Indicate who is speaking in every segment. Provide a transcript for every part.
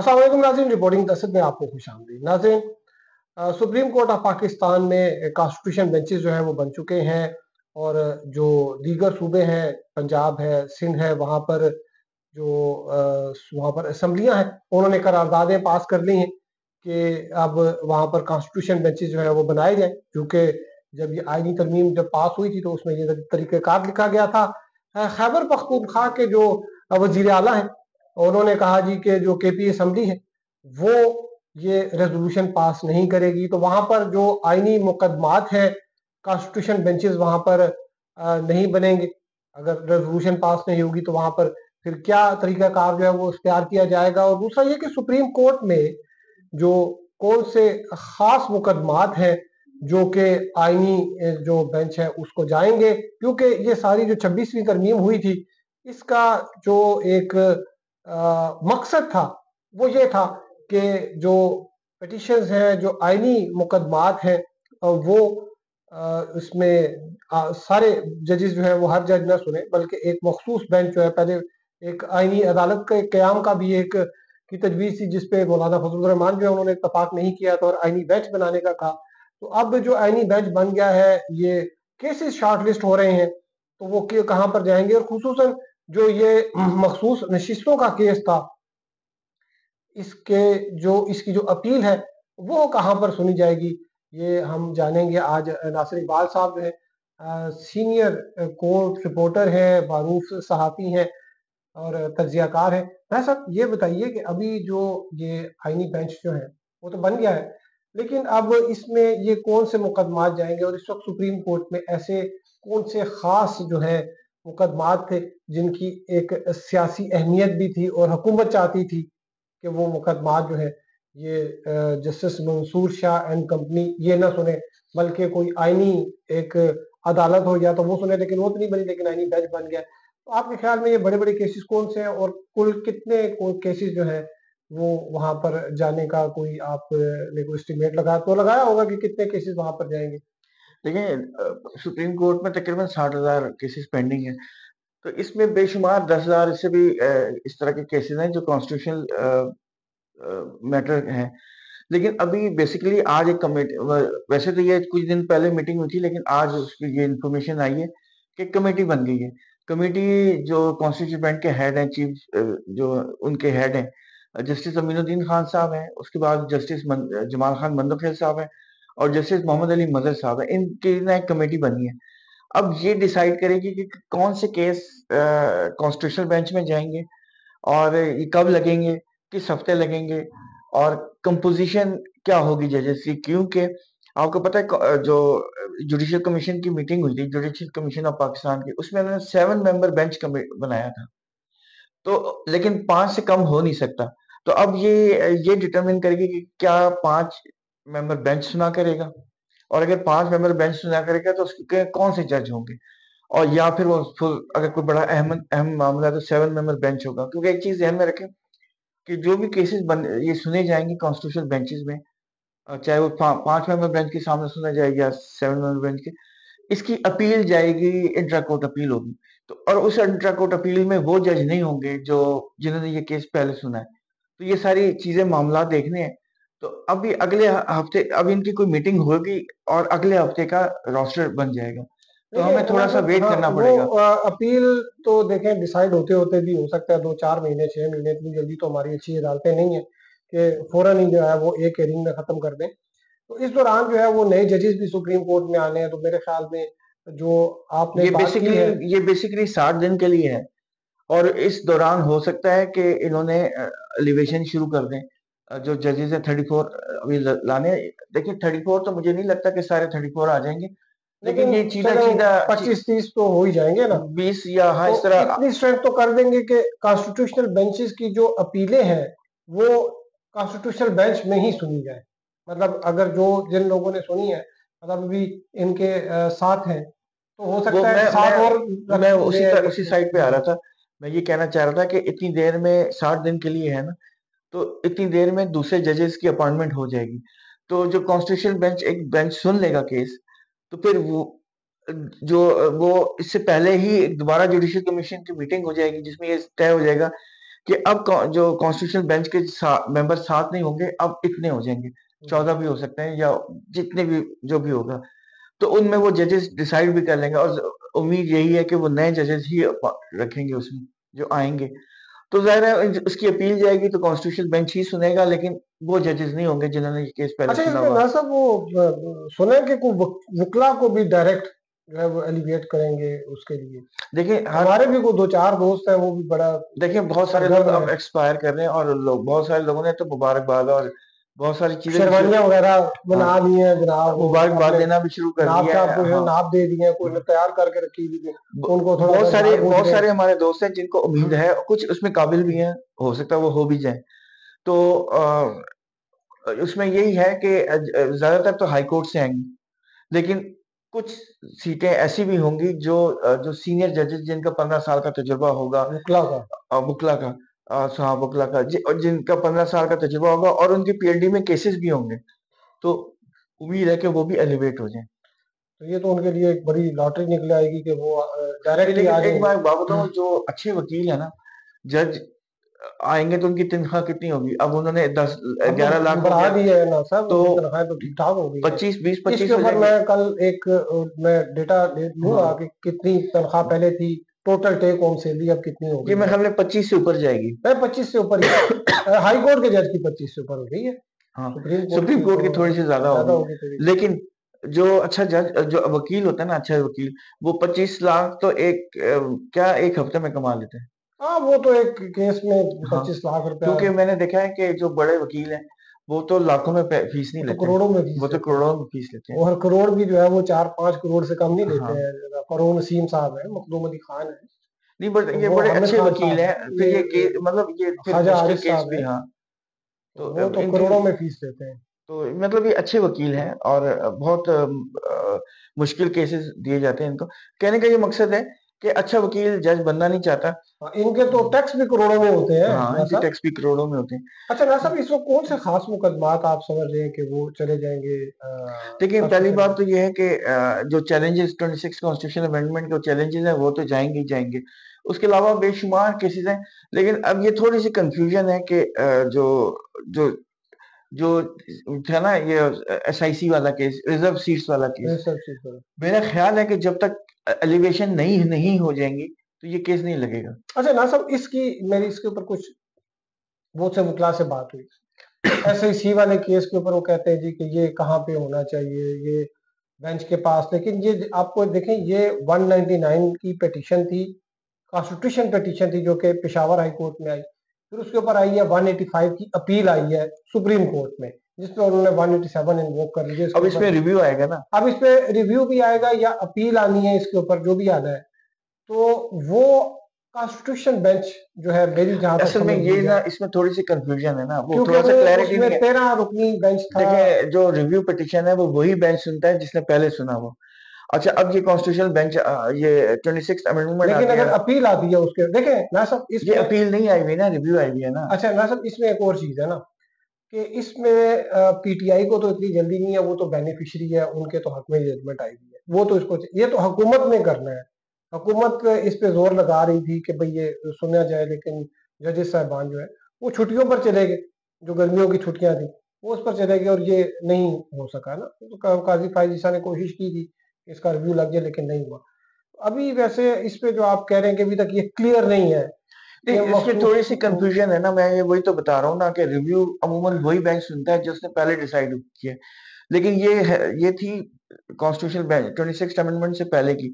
Speaker 1: السلام علیکم، ناظرین رپورٹنگ دست میں آپ کو خوش آمدید۔ ناظرین سپریم کورٹ آف پاکستان میں کانسٹیٹیوشن بینچز جو ہیں وہ بن چکے ہیں اور جو دیگر صوبے ہیں، پنجاب ہے، سندھ ہے، وہاں پر جو وہاں پر اسمبلیاں ہیں، انہوں نے قراردادیں پاس کر لی ہیں کہ اب وہاں پر کانسٹیٹیوشن بینچز جو ہیں وہ بنائے جائیں۔ کیونکہ جب یہ آئینی ترمیم جب پاس ہوئی تھی تو اس میں یہ طریقہ کار لکھا گیا تھا۔ خیبر پختونخوا کے جو وزیر اعلیٰ ہیں انہوں نے کہا جی کہ جو کے پی اسمبلی ہے، وہ یہ ریزولوشن پاس نہیں کرے گی۔ تو وہاں پر جو آئینی مقدمات ہیں کانسٹیٹیوشن بینچز وہاں پر نہیں بنیں گے۔ اگر ریزولوشن پاس نہیں ہوگی تو وہاں پر پھر کیا طریقہ کار جو ہے وہ اختیار کیا جائے گا؟ اور دوسرا یہ کہ سپریم کورٹ میں جو کون سے خاص مقدمات ہیں جو کہ آئینی جو بینچ ہے، اس کو جائیں گے؟ کیونکہ یہ ساری جو چھبیسویں ترمیم ہوئی تھی، اس کا جو ایک مقصد تھا۔ وہ یہ تھا کہ جو پٹیشنز ہیں، جو آئینی مقدمات ہیں وہ اس میں سارے ججز جو ہیں، وہ ہر جج نہ سنیں، بلکہ ایک مخصوص بینچ جو ہے، پہلے ایک آئینی عدالت کے قیام کا بھی ایک، کی تجویز تھی، جس پہ مولانا فضل الرحمان جو ہے انہوں نے اتفاق نہیں کیا تھا، اور آئینی بینچ بنانے کا کہا۔ تو اب جو آئینی بینچ بن گیا ہے، یہ کیسز شارٹ لسٹ ہو رہے ہیں، تو وہ کہاں پر جائیں گے؟ اور خصوصاً جو یہ مخصوص نشستوں کا کیس تھا، اس کے جو، اس کی جو اپیل ہے، وہ کہاں پر سنی جائے گی؟ یہ ہم جانیں گے۔ آج ناصر اقبال صاحب جو ہے سینئر کورٹ رپورٹر ہیں، معروف صحافی ہیں اور تجزیہ کار ہیں۔ میں صاحب، یہ بتائیے کہ ابھی جو یہ آئینی بینچ جو ہے وہ تو بن گیا ہے، لیکن اب اس میں یہ کون سے مقدمات جائیں گے اور اس وقت سپریم کورٹ میں ایسے کون سے خاص جو ہے مقدمات تھے جن کی ایک سیاسی اہمیت بھی تھی اور حکومت چاہتی تھی کہ وہ مقدمات جو ہے یہ justice Mansoor Shah and company یہ نہ سنے بلکہ کوئی آئینی ایک عدالت ہو، یا تو وہ سنے لیکن وہ تو نہیں بنی لیکن آئینی بیچ بن گیا۔ تو آپ کے خیال میں یہ بڑے بڑے کیسز کون سے ہیں اور کل کتنے کیسز جو ہیں وہ وہاں پر جانے کا کوئی آپ نے کوئی اسٹیمیٹ لگا تو لگایا ہوگا کہ کتنے کیسز وہاں پر جائیں گے؟
Speaker 2: دیکھیں سپریم کورٹ میں تقریباً ساٹھ ہزار کیسز پینڈنگ ہیں۔ تو اس میں بے شمار دس ہزار سے بھی اس طرح کے کیسز ہیں جو کانسٹیٹیوشنل میٹر ہیں۔ لیکن ابھی بیسیکلی آج ایک کمیٹی ویسے تو یہ کچھ دن پہلے میٹنگ ہوئی تھی، لیکن آج اس کی یہ انفارمیشن آئی ہے کہ کمیٹی بن گئی ہے۔ کمیٹی جو کانسٹیٹیوشن بینک کے ہیڈ ہیں چیف جو ان کے ہیڈ ہیں جسٹس امین الدین خان صاحب ہیں۔ اس کے بعد جسٹس جمال خان مندفیل صاحب ہیں۔ اور جسٹس محمد علی مظہر صاحب ہیں، ان کی نا ایک کمیٹی بنی ہے۔ اب یہ ڈیسائیڈ کرے گی کہ کون سے کیس کانسٹیٹیوشنل بینچ میں جائیں گے اور یہ کب لگیں گے، کس ہفتے لگیں گے اور کمپوزیشن کیا ہوگی ججز کی؟ کیونکہ آپ کو پتہ ہے جو جوڈیشل کمیشن کی میٹنگ ہوئی تھی جوڈیشل کمیشن آف پاکستان کی، اس میں انہوں نے سیون ممبر بینچ بنایا تھا۔ تو لیکن پانچ سے کم ہو نہیں سکتا۔ تو اب یہ یہ ڈٹرمن کرے گی کہ کیا پانچ ممبر بینچ سنا کرے گا۔ اور اگر پانچ ممبر بینچ سنا کرے گا تو اس کے کون سے جج ہوں گے؟ اور یا پھر وہ اگر کوئی بڑا اہم اہم معاملہ ہے تو سیون ممبر بینچ ہوگا۔ کیونکہ ایک چیز ذہن میں رکھیں کہ جو بھی کیسز بن، یہ سنے جائیں گے کانسٹیٹیوشن بینچز میں۔ چاہے وہ پانچ ممبر بینچ کے سامنے سنا جائے گا یا سیون ممبر بینچ کے۔ اس کی اپیل جائے گی انٹرا کورٹ اپیل ہوگی۔ تو اور اس انٹرا کورٹ اپیل میں وہ جج نہیں ہوں گے جو جنہوں نے یہ کیس پہلے سنا ہے۔ تو یہ ساری چیزیں، معاملات دیکھنے ہیں۔ تو ابھی اگلے ہفتے اب ان کی کوئی میٹنگ ہوگی اور اگلے ہفتے کا روسٹر بن جائے گا۔ تو ہمیں تھوڑا سا ویٹ کرنا ہاں، پڑے گا۔
Speaker 1: اپیل تو دیکھیں ڈیسائیڈ ہوتے ہوتے بھی ہو سکتا ہے دو چار مہینے چھ مہینے اتنی جلدی تو ہماری اچھی عدالتیں نہیں ہیں کہ فوراً ہی جو ہے وہ ایک ہیرنگ میں ختم کر دیں۔ تو اس دوران جو ہے وہ نئے ججز بھی سپریم کورٹ میں آنے ہیں۔ تو میرے خیال میں جو آپ نے
Speaker 2: یہ بیسیکلی ساٹھ دن کے لیے ہے۔ اور اس دوران ہو سکتا ہے کہ انہوں نے ایلیویشن شروع کر دیں۔ جو ججز ہیں تھرٹی فور ابھی لانے دیکھیں تھرٹی فور تو مجھے نہیں لگتا کہ سارے تھرٹی فور آ جائیں گے.
Speaker 1: لیکن یہ چیزہ چیزہ پچیس تیس تو ہو ہی جائیں گے نا.
Speaker 2: بیس یا ہاں اس طرح
Speaker 1: اتنی سٹرینٹ تو کر دیں گے کہ کانسٹیٹیوشنل بینچز کی جو اپیلیں ہیں وہ کانسٹیٹیوشنل بینچ میں ہی سنی جائے مطلب اگر جو جن لوگوں نے سنی ہے مطلب بھی ان کے ساتھ ہیں تو ہو سکتا ہے ساتھ اور
Speaker 2: میں اسی سائٹ پہ آ رہا تھا۔ میں یہ کہنا چاہ رہا تھا کہ اتنی دیر میں ساٹھ دن کے لیے ہے نا۔ تو اتنی دیر میں دوسرے ججز کی اپوائنٹمنٹ ہو جائے گی۔ تو جو کانسٹیٹیوشن بینچ ایک بینچ سن لے گا کیس تو پھر وہ، جو وہ اس سے پہلے ہی دوبارہ جوڈیشل کمیشن کی میٹنگ ہو جائے گی، جس میں یہ طے ہو جائے گا کہ اب جو کانسٹیٹیوشن بینچ کے ممبر ساتھ نہیں ہوں گے، اب اتنے ہو جائیں گے۔ چودہ بھی ہو سکتے ہیں یا جتنے بھی، جو بھی ہوگا۔ تو ان میں وہ ججز ڈیسائیڈ بھی کر لیں گے اور امید یہی ہے کہ وہ نئے ججز ہی رکھیں گے اس میں، جو آئیں گے۔ تو ظاہر ہے اس کی اپیل جائے گی تو کانسٹیٹیوشن بینچ ہی سنے گا لیکن وہ ججز نہیں ہوں گے جنہوں نے یہ کیس پہلے
Speaker 1: اچھا سنا ہوا۔ صاحب وہ سنے کہ وکلا کو بھی ڈائریکٹ جو ہے وہ ایلیویٹ کریں گے اس کے لیے۔ دیکھیں ہمارے بھی کوئی دو چار دوست ہیں وہ بھی بڑا
Speaker 2: دیکھیں بہت سارے لوگ اب ایکسپائر کر رہے ہیں اور لوگ بہت سارے لوگوں نے تو مبارکباد اور بہت ساری چیزیں
Speaker 1: شیروانیاں وغیرہ بنا ہاں۔ دی ہیں جناب۔
Speaker 2: مبارکباد دینا بھی شروع کر دیا
Speaker 1: ہے۔ ہاں۔ ناپ دے دی ہیں کوئی تیار کر کے رکھی دی ان کو
Speaker 2: تھوڑا بہت سارے بہت سارے ہمارے دوست ہیں جن کو امید ہے کچھ اس میں قابل بھی ہیں ہو سکتا ہے وہ ہو بھی جائیں۔ تو اس میں یہی ہے کہ زیادہ تر تو ہائی کورٹ سے آئیں گے لیکن کچھ سیٹیں ایسی بھی ہوں گی جو جو سینئر ججز جن کا پندرہ سال کا تجربہ ہوگا
Speaker 1: بکلا کا۔
Speaker 2: بکلا کا۔ صحاب بکلا کا جن کا پندرہ سال کا تجربہ ہوگا اور ان کی پی ایل ڈی میں کیسز بھی ہوں گے۔ تو امید ہے کہ وہ بھی ایلیویٹ ہو جائیں۔
Speaker 1: تو یہ تو ان کے لیے ایک بڑی لاٹری نکل آئے گی کہ وہ
Speaker 2: ڈائریکٹلی ایک بار بات ہوں جو اچھے وکیل ہیں نا جج آئیں گے تو ان کی تنخواہ کتنی ہوگی؟ اب انہوں نے دس گیارہ لاکھ
Speaker 1: بڑھا دی ہے نا سر تو تنخواہ تو ٹھیک ٹھاک ہوگی۔
Speaker 2: پچیس بیس پچیس
Speaker 1: میں کل ایک میں ڈیٹا لوں گا کہ کتنی تنخواہ پہلے تھی۔ ٹوٹل ٹیک ہوم سیلری اب کتنی ہوگی
Speaker 2: یہ میں خیال پچیس سے اوپر جائے گی
Speaker 1: میں پچیس سے اوپر ہائی کورٹ کے جج کی پچیس سے اوپر ہو گئی ہے
Speaker 2: سپریم کورٹ کی تھوڑی سی زیادہ ہوگی لیکن جو اچھا جج جو وکیل ہوتا ہے نا اچھا وکیل وہ پچیس لاکھ تو ایک کیا ایک ہفتے میں کما لیتے ہیں
Speaker 1: ہاں وہ تو ایک کیس میں پچیس لاکھ روپے
Speaker 2: کیونکہ میں نے دیکھا ہے کہ جو بڑے وکیل ہیں وہ تو لاکھوں میں فیس نہیں لیتے.
Speaker 1: کروڑوں میں
Speaker 2: وہ تو کروڑوں میں فیس لیتے ہیں.
Speaker 1: اور کروڑ بھی جو ہے وہ چار پانچ کروڑ سے کم نہیں لیتے ہاں۔ ہیں فروغ نسیم صاحب ہیں مخدوم علی خان ہیں.
Speaker 2: نہیں بٹ یہ بڑے اچھے وکیل ہیں. پھر یہ مطلب یہ
Speaker 1: خواجہ عارف صاحب بھی ہاں. تو وہ تو کروڑوں میں فیس لیتے ہیں.
Speaker 2: تو مطلب یہ اچھے وکیل ہیں اور بہت مشکل کیسز دیے جاتے ہیں ان کو. کہنے کا یہ مقصد ہے کہ اچھا وکیل جج بننا نہیں چاہتا۔
Speaker 1: ہاں، ان کے تو ٹیکس بھی کروڑوں میں ہوتے ہیں۔
Speaker 2: ہاں ان کے ٹیکس بھی کروڑوں میں ہوتے ہیں۔
Speaker 1: اچھا نا صاحب اس وقت کون سے خاص مقدمات آپ سمجھ رہے ہیں کہ وہ چلے جائیں گے؟
Speaker 2: دیکھیں پہلی بات تو یہ ہے کہ جو challenges twenty six constitution amendment کے چیلنجز ہیں وہ تو جائیں گے ہی جائیں گے۔ اس کے علاوہ بے شمار کیسز ہیں۔ لیکن اب یہ تھوڑی سی کنفیوژن ہے کہ جو جو جو تھا نا یہ ایس آئی سی والا کیس ریزرو سیٹس والا کیس میرا خیال ہے کہ جب تک ایلیویشن نہیں نہیں ہو جائیں گی تو یہ کیس نہیں لگے گا۔
Speaker 1: اچھا نا صاحب اس کی میری اس کے اوپر کچھ بہت سے مکلا سے بات ہوئی۔ ایس آئی سی والے کیس کے اوپر وہ کہتے ہیں جی کہ یہ کہاں پہ ہونا چاہیے یہ بینچ کے پاس۔ لیکن یہ آپ کو دیکھیں یہ ون نائنٹی نائن کی پیٹیشن تھی کانسٹیٹیوشن پیٹیشن تھی جو کہ پشاور ہائی کورٹ میں آئی۔ پھر اس کے اوپر آئی ہے 185 کی اپیل آئی ہے سپریم کورٹ میں جس میں انہوں نے 187 انووک کر لیجیے
Speaker 2: اب اس میں ریویو آئے گا نا؟
Speaker 1: اب اس پہ ریویو بھی آئے گا یا اپیل آنی ہے اس کے اوپر جو بھی آنا ہے۔ تو وہ کانسٹیٹیوشن بینچ جو ہے میری جہاں
Speaker 2: اصل میں یہ نا اس میں تھوڑی سی کنفیوژن ہے نا۔ وہ تھوڑا سا کلیئرٹی نہیں ہے۔
Speaker 1: تیرہ رکنی بینچ تھا۔
Speaker 2: دیکھیں جو ریویو پیٹیشن ہے وہ وہی بینچ سنتا ہے جس نے پہلے سنا وہ اچھا اب یہ کانسٹیٹیوشن بینچ یہ 26 امینڈمنٹ
Speaker 1: لیکن اگر اپیل آتی ہے اس کے دیکھیں نا صاحب
Speaker 2: اس یہ اپیل نہیں آئی ہوئی نا ریویو آئی ہوئی ہے نا۔
Speaker 1: اچھا نا صاحب اس میں ایک اور چیز ہے نا کہ اس میں پی ٹی آئی کو تو اتنی جلدی نہیں ہے وہ تو بینیفیشری ہے ان کے تو حق میں ججمنٹ آئی ہوئی ہے۔ وہ تو اس کو یہ تو حکومت نے کرنا ہے۔ حکومت اس پہ زور لگا رہی تھی کہ بھئی یہ سنیا جائے لیکن ججز صاحبان جو ہے وہ چھٹیوں پر چلے گئے۔ جو گرمیوں کی چھٹیاں تھیں وہ اس پر چلے گئے اور یہ نہیں ہو سکا نا۔ قاضی فائز نے کوشش کی تھی۔ اس کا ریویو لگ جائے لیکن نہیں ہوا۔ ابھی ویسے اس پہ جو آپ کہہ رہے ہیں کہ ابھی تک یہ کلیئر نہیں ہے
Speaker 2: اس میں تھوڑی سی کنفیوژن ہے نا۔ میں یہ وہی تو بتا رہا ہوں نا کہ ریویو عموماً وہی بینچ سنتا ہے جس نے پہلے ڈیسائیڈ کیا لیکن یہ یہ تھی constitution bench twenty six amendment سے پہلے کی۔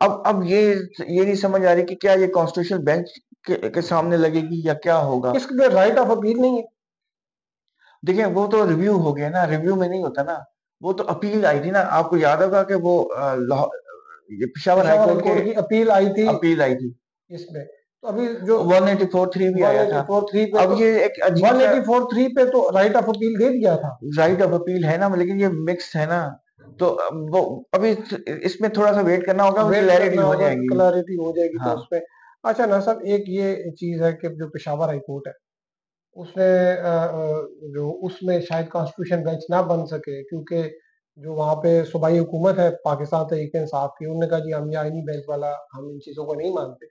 Speaker 2: اب اب یہ یہ نہیں سمجھ آ رہی کہ کیا یہ کانسٹیٹیوشن بینچ کے سامنے لگے گی یا کیا ہوگا۔
Speaker 1: اس کے رائٹ آف اپیل نہیں ہے۔
Speaker 2: دیکھیں وہ تو ریویو ہو گیا نا۔ ریویو میں نہیں ہوتا نا۔ وہ تو اپیل آئی تھی نا آپ کو یاد ہوگا کہ وہ پشاور ہائی کورٹ کی
Speaker 1: اپیل آئی تھی۔
Speaker 2: اپیل آئی تھی۔
Speaker 1: اس میں۔ تو ابھی جو
Speaker 2: 184.3 بھی آیا تھا۔ اب یہ ایک
Speaker 1: 184.3 پہ تو رائٹ آف اپیل دے دیا تھا۔
Speaker 2: رائٹ آف اپیل ہے نا لیکن یہ مکس ہے نا۔ تو وہ ابھی اس میں تھوڑا سا ویٹ کرنا ہوگا کلیئرٹی ہو جائے گی۔
Speaker 1: کلیئرٹی ہو جائے گی تو ہاں۔ اس پہ۔ اچھا نا صاحب ایک یہ چیز ہے کہ جو پشاور ہائی کورٹ ہے اس نے جو اس میں شاید کانسٹیٹیوشن بینچ نہ بن سکے کیونکہ جو وہاں پہ صوبائی حکومت ہے پاکستان تحریک انصاف کی انہوں نے کہا جی ہم یہ آئینی بینچ والا ہم ان چیزوں کو نہیں مانتے۔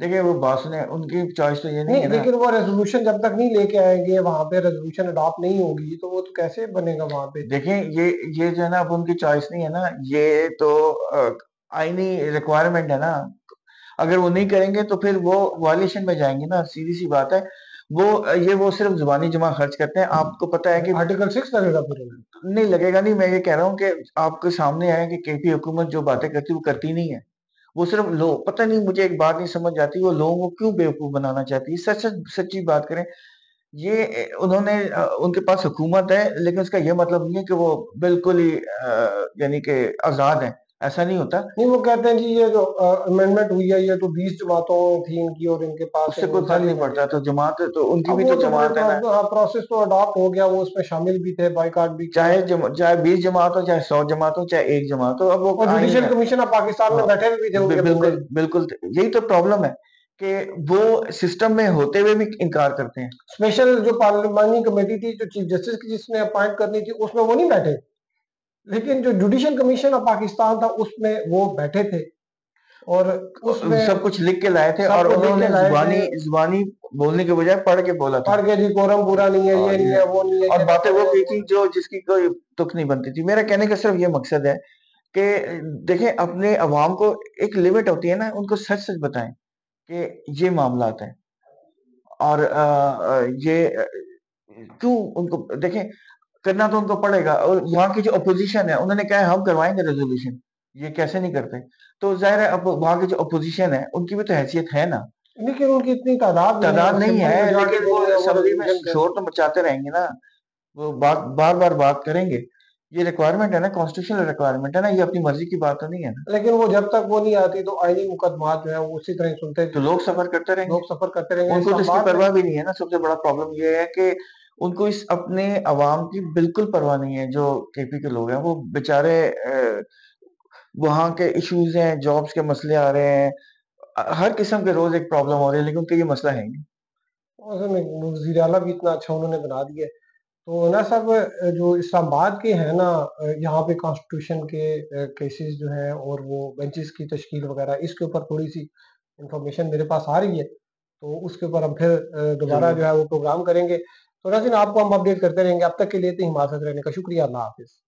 Speaker 2: دیکھیں وہ باس نے ان کی چوائس تو یہ نہیں ہے
Speaker 1: لیکن وہ ریزولوشن جب تک نہیں لے کے آئیں گے وہاں پہ ریزولوشن اڈاپٹ نہیں ہوگی تو وہ تو کیسے بنے گا وہاں پہ؟
Speaker 2: دیکھیں یہ یہ جو ہے نا اب ان کی چوائس نہیں ہے نا یہ تو آئینی ریکوائرمنٹ ہے نا۔ اگر وہ نہیں کریں گے تو پھر وہ وائلیشن میں جائیں گے نا سیدھی سی بات ہے۔ وہ یہ وہ صرف زبانی جمع خرچ کرتے ہیں آپ کو پتہ ہے کہ
Speaker 1: آرٹیکل سکس لگے گا
Speaker 2: نہیں لگے گا نہیں میں یہ کہہ رہا ہوں کہ آپ کے سامنے آئے کہ کے پی حکومت جو باتیں کرتی وہ کرتی نہیں ہے۔ وہ صرف لو پتہ نہیں مجھے ایک بات نہیں سمجھ جاتی وہ لوگوں کو کیوں بیوقوف بنانا چاہتی ہے؟ سچ سچی بات کریں یہ انہوں نے ان کے پاس حکومت ہے لیکن اس کا یہ مطلب نہیں ہے کہ وہ بالکل ہی یعنی کہ آزاد ہیں۔ ایسا نہیں ہوتا۔
Speaker 1: نہیں وہ کہتے ہیں جی یہ جو امینڈمنٹ ہوئی ہے یہ تو بیس جماعتوں تھی ان کی اور ان کے پاس
Speaker 2: اس سے کوئی فرق نہیں پڑتا۔ تو جماعت تو ان کی بھی تو جماعت ہے
Speaker 1: پروسیس تو اڈاپٹ ہو گیا وہ اس میں شامل بھی تھے بائی کارڈ بھی۔
Speaker 2: چاہے چاہے بیس جماعت ہو چاہے سو جماعت ہو چاہے ایک جماعت ہو اب وہ
Speaker 1: جوڈیشل کمیشن آف پاکستان میں
Speaker 2: ہاں،
Speaker 1: بیٹھے بھی تھے
Speaker 2: بالکل بالکل۔ یہی تو پرابلم ہے کہ وہ سسٹم میں ہوتے ہوئے بھی انکار کرتے ہیں۔
Speaker 1: اسپیشل جو پارلیمانی کمیٹی تھی جو چیف جسٹس کی جس نے اپوائنٹ کرنی تھی اس میں وہ نہیں بیٹھے۔ لیکن جو جوڈیشل کمیشن آف پاکستان تھا اس میں وہ بیٹھے تھے اور اس میں
Speaker 2: سب کچھ لکھ کے لائے تھے اور انہوں نے زبانی زبانی بولنے کے بجائے پڑھ کے بولا تھا۔
Speaker 1: پڑھ کے جی کورم پورا نہیں ہے یہ نہیں ہے وہ نہیں ہے
Speaker 2: اور باتیں وہ کی تھی جو جس کی کوئی تک نہیں بنتی تھی۔ میرا کہنے کا صرف یہ مقصد ہے کہ دیکھیں اپنے عوام کو ایک لیمٹ ہوتی ہے نا ان کو سچ سچ بتائیں کہ یہ معاملات ہیں۔ اور یہ کیوں ان کو دیکھیں کرنا تو ان کو پڑے گا۔ اور وہاں کی جو اپوزیشن ہے انہوں نے کہا ہم کروائیں گے ریزولوشن یہ کیسے نہیں کرتے؟ تو ظاہر ہے اب وہاں کی جو اپوزیشن ہے ان کی بھی تو حیثیت ہے نا۔
Speaker 1: لیکن ان کی اتنی تعداد
Speaker 2: تعداد نہیں ہے لیکن وہ اسمبلی میں شور تو مچاتے رہیں گے نا۔ وہ بار بار بات کریں گے۔ یہ ریکوائرمنٹ ہے نا کانسٹیٹیوشنل ریکوائرمنٹ ہے نا یہ اپنی مرضی کی بات تو نہیں ہے نا۔
Speaker 1: لیکن وہ جب تک وہ نہیں آتی تو آئینی مقدمات جو ہے وہ اسی طرح سنتے
Speaker 2: تو لوگ سفر کرتے رہیں گے۔
Speaker 1: لوگ سفر کرتے رہیں گے
Speaker 2: ان کو تو اس کی پرواہ بھی نہیں ہے نا۔ سب سے بڑا پرابلم یہ ہے کہ ان کو اس اپنے عوام کی بالکل پرواہ نہیں ہے جو کے پی کے لوگ ہیں وہ بیچارے وہاں کے ایشوز ہیں جابس کے مسئلے آ رہے ہیں۔ ہر قسم کے روز ایک پرابلم ہو رہی ہے لیکن ان کے یہ مسئلہ ہے نہیں۔
Speaker 1: وزیر اعلیٰ بھی اتنا اچھا انہوں نے بنا دیا۔ تو نا صاحب جو اسلام آباد کے ہیں نا یہاں پہ کانسٹیٹیوشن کے کیسز جو ہیں اور وہ بینچز کی تشکیل وغیرہ اس کے اوپر تھوڑی سی انفارمیشن میرے پاس آ رہی ہے۔ تو اس کے اوپر ہم پھر دوبارہ جو ہے وہ پروگرام کریں گے۔ تو ناظرین آپ کو ہم اپڈیٹ کرتے رہیں گے۔ اب تک کے لیے تو حماست رہنے کا شکریہ، اللہ حافظ۔